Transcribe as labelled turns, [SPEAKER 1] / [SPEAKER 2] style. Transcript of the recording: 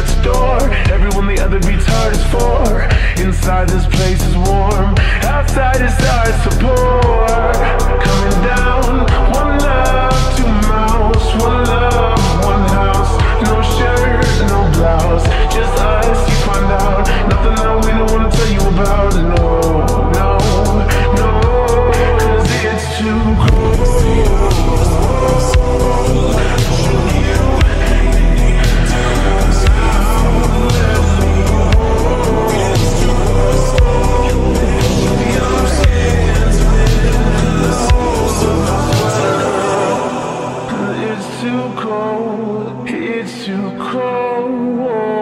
[SPEAKER 1] heart's door. Everyone the other beats hard is for. Inside this place is warm. Outside it starts to pour. Coming down. One love, two mouths. One love, one house. No shirt, no blouse. Just us, you find out. Nothing that we don't wanna tell you about. No, no, no. Cause it's too too cold, it's too cold.